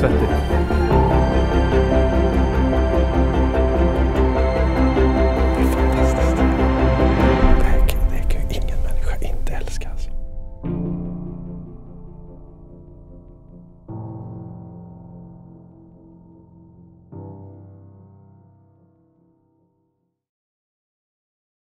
对，对，对